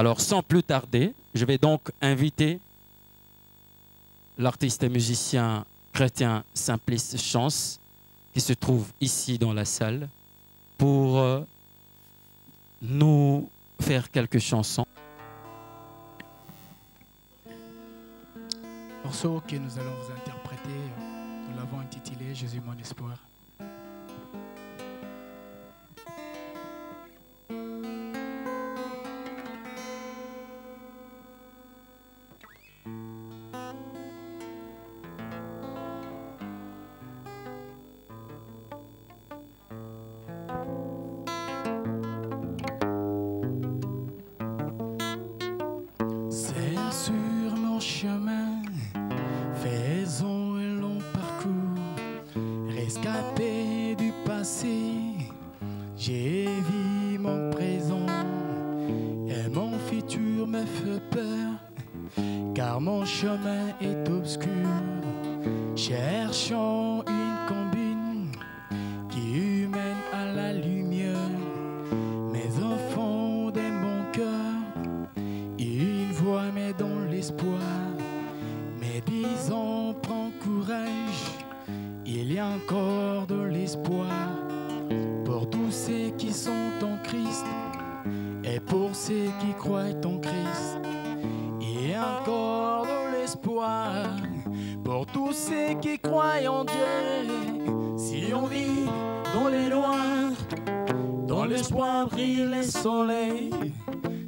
Alors sans plus tarder, je vais donc inviter l'artiste et musicien chrétien Simplice Chance qui se trouve ici dans la salle pour euh, nous faire quelques chansons. morceau que nous allons vous interpréter, nous l'avons intitulé Jésus mon espoir. Chemin, faisons un long parcours, rescapé du passé, j'ai vu mon présent, et mon futur me fait peur, car mon chemin est obscur, cherchant il y a encore de l'espoir pour tous ceux qui sont en Christ et pour ceux qui croient en Christ. Il y a encore de l'espoir pour tous ceux qui croient en Dieu. Si on vit dans les noirs, dans l'espoir brille le soleil.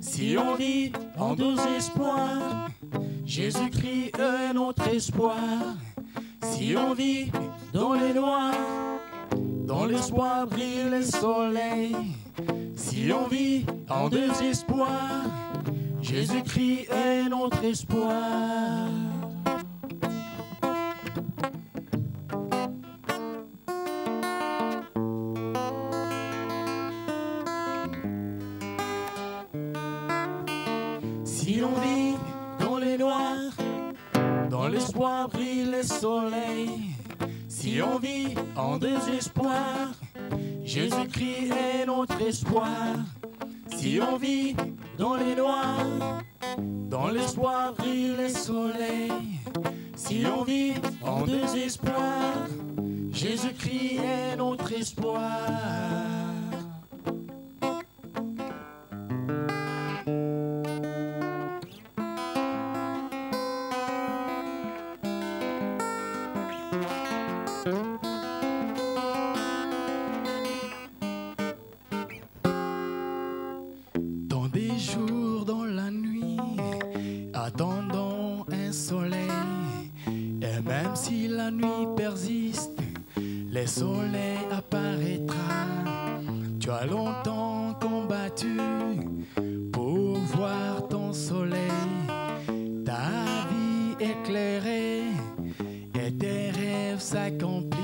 Si on vit en désespoir, Jésus-Christ est notre espoir. Si on vit dans les noirs, dans l'espoir brille le soleil. Si on vit en désespoir, Jésus-Christ est notre espoir. Si on vit dans les noirs, l'espoir brille le soleil. Si on vit en désespoir, Jésus-Christ est notre espoir. Si on vit dans les noirs, dans l'espoir brille le soleil. Si on vit en désespoir, Jésus-Christ est notre espoir. Jours, dans la nuit, attendant un soleil. Et même si la nuit persiste, le soleil apparaîtra. Tu as longtemps combattu pour voir ton soleil, ta vie éclairée et tes rêves s'accomplir.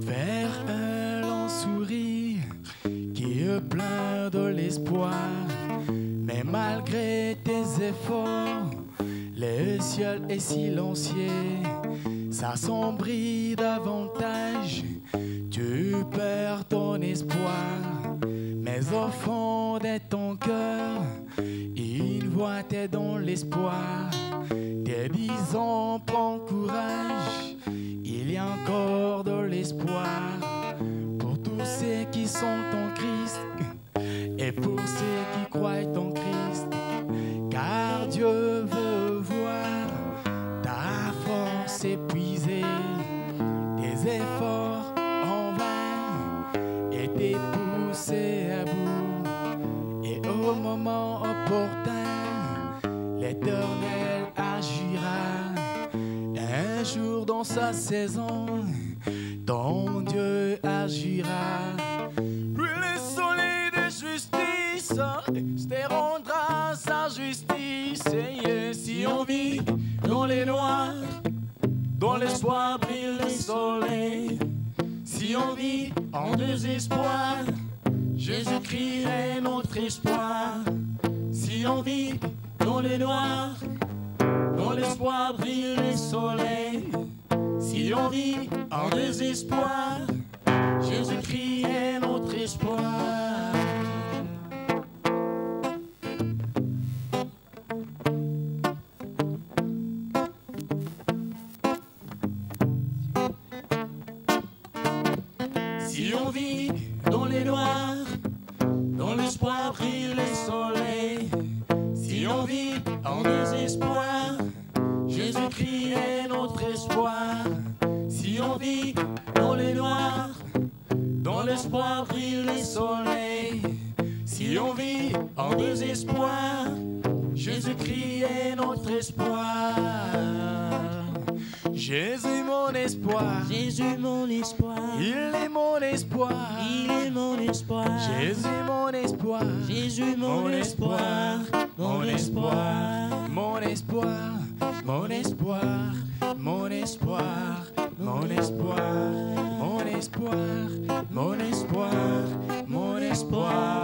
Vers un long sourire qui est plein de l'espoir. Malgré tes efforts, le ciel est silencieux, s'assombrit davantage. Tu perds ton espoir, mais au fond de ton cœur, une voix t'aide dans l'espoir. Te disant, prends courage, il y a encore de l'espoir pour tous ceux qui sont en Christ et pour ceux tes poussés à bout. Et au moment opportun, l'Éternel agira. Un jour dans sa saison, ton Dieu agira. Puis le soleil de justice te rendra sa justice. Et si on vit dans les noirs, dans l'espoir brille le soleil. Si on vit en désespoir, Jésus-Christ est notre espoir. Si on vit dans les noirs, dans l'espoir brille le soleil. Si on vit en désespoir, Jésus-Christ est notre espoir. On vit dans les noirs, dans l'espoir brille les soleils. Si on vit en désespoir, Jésus-Christ est notre espoir. Si on vit dans les noirs, dans l'espoir brille les soleils. Si on vit en désespoir, Jésus-Christ est notre espoir. Jésus mon espoir, Jésus mon espoir, il est mon espoir. il est mon espoir. Jésus mon espoir, Jésus mon espoir, mon espoir. mon espoir, mon espoir, mon espoir, mon espoir, mon espoir, mon espoir, mon espoir.